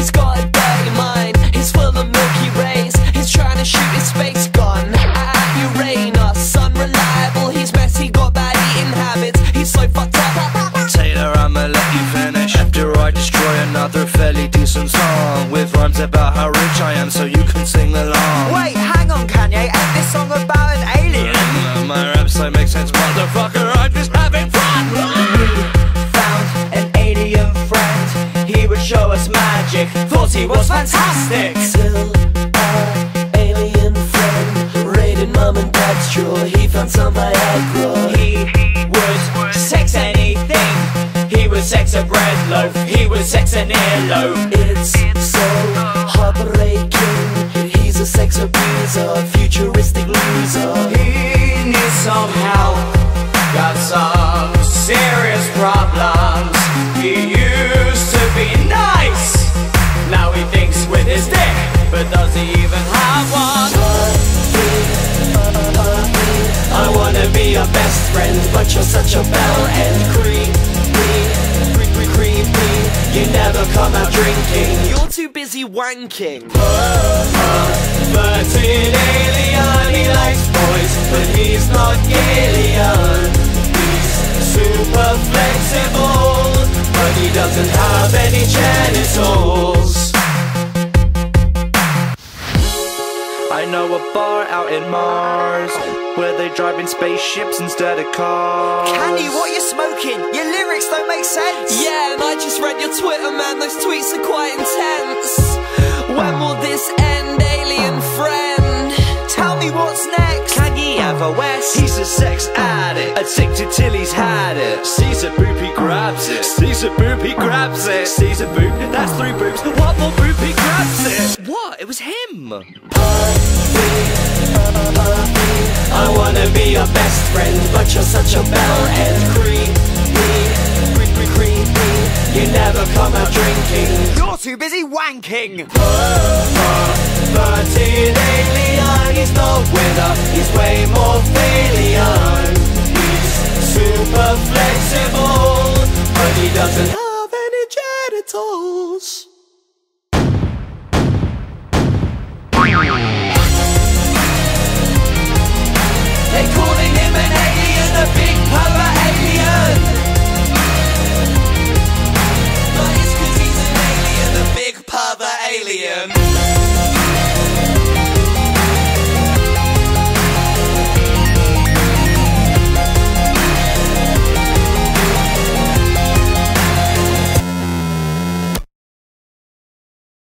He's got a mind, he's full of milky He's trying to shoot his space gun at Uranus Unreliable, he's messy, got bad eating habits. He's so fucked up. Taylor, I'ma let you finish. After I destroy another fairly decent song. With rhymes about how rich I am so you can sing along. Wait, magic. Thought he was fantastic. Still our alien friend Raided mom and dad's drawer He found some Viagra He would sex anything. He would sex a bread loaf. He would sex an earlobe. It's so heartbreaking He's a sex abuser Futuristic loser He needs some help. Got some serious problems. His dick, but does he even have one? I wanna be your best friend, but you're such a bell end creepy, creepy, creepy. You never come out drinking. You're too busy wanking But in Alien he likes boys, but he's not alien. He's super flexible, but he doesn't have any genitals. Know a bar out in Mars where they drive in spaceships instead of cars. Can you? What are you smoking? Your lyrics don't make sense Yeah, and I just read your Twitter, man. Those tweets are quite intense. When will this end, alien friend? Tell me what's next Can ye have a West? He's a sex addict, addicted till he's had it. Sees a boob, he grabs it. Sees a boob, he grabs it. Sees a boob, that's three boobs. One more boob, he grabs it. What? It was him. Be your best friend, but you're such a bell end creepy, creepy, creepy. You never come out drinking. You're too busy wanking in Alien,